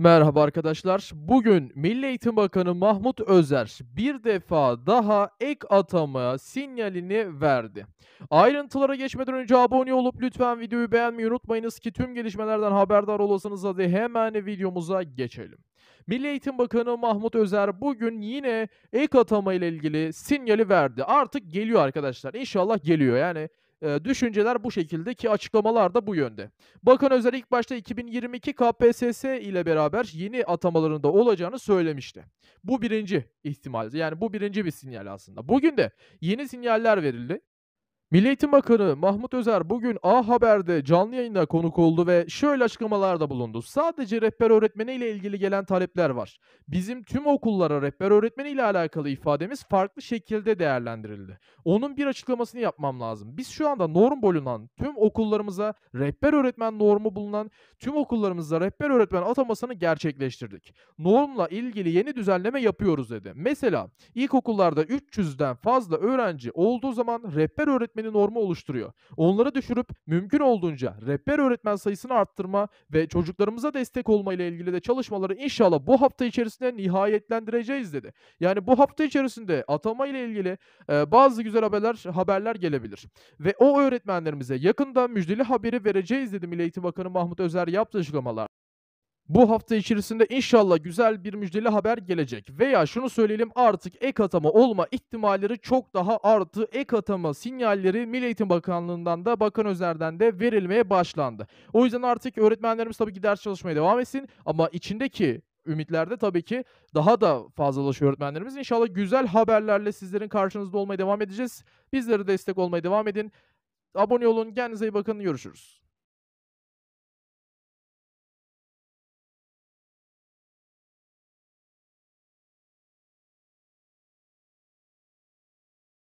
Merhaba arkadaşlar. Bugün Milli Eğitim Bakanı Mahmut Özer bir defa daha ek atama sinyalini verdi. Ayrıntılara geçmeden önce abone olup lütfen videoyu beğenmeyi unutmayınız ki tüm gelişmelerden haberdar olasınız. Hadi hemen videomuza geçelim. Milli Eğitim Bakanı Mahmut Özer bugün yine ek atama ile ilgili sinyali verdi. Artık geliyor arkadaşlar. İnşallah geliyor. Yani Düşünceler bu şekilde ki açıklamalar da bu yönde. Bakan Özer ilk başta 2022 KPSS ile beraber yeni atamaların da olacağını söylemişti. Bu birinci ihtimal. Yani bu birinci bir sinyal aslında. Bugün de yeni sinyaller verildi. Milli Eğitim Bakanı Mahmut Özer bugün A Haber'de canlı yayında konuk oldu ve şöyle açıklamalarda bulundu. Sadece rehber öğretmeni ile ilgili gelen talepler var. Bizim tüm okullara rehber öğretmeni ile alakalı ifademiz farklı şekilde değerlendirildi. Onun bir açıklamasını yapmam lazım. Biz şu anda norm bulunan tüm okullarımıza rehber öğretmen normu bulunan tüm okullarımızda rehber öğretmen atamasını gerçekleştirdik. Normla ilgili yeni düzenleme yapıyoruz dedi. Mesela ilkokullarda 300'den fazla öğrenci olduğu zaman rehber öğretmeni normu oluşturuyor. Onları düşürüp mümkün olduğunca rehber öğretmen sayısını arttırma ve çocuklarımıza destek olma ile ilgili de çalışmaları inşallah bu hafta içerisinde nihayetlendireceğiz dedi. Yani bu hafta içerisinde atama ile ilgili e, bazı güzel haberler haberler gelebilir. Ve o öğretmenlerimize yakında müjdeli haberi vereceğiz dedi Milli Eğitim Bakanı Mahmut Özer yaptığı açıklamalar. Bu hafta içerisinde inşallah güzel bir müjdeli haber gelecek. Veya şunu söyleyelim artık ek atama olma ihtimalleri çok daha arttı. Ek atama sinyalleri Milli Eğitim Bakanlığı'ndan da Bakan Özer'den de verilmeye başlandı. O yüzden artık öğretmenlerimiz tabii ki ders çalışmaya devam etsin. Ama içindeki ümitlerde tabii ki daha da fazlalaşıyor öğretmenlerimiz. İnşallah güzel haberlerle sizlerin karşınızda olmaya devam edeceğiz. Bizlere destek olmaya devam edin. Abone olun. Kendinize iyi bakın. Görüşürüz.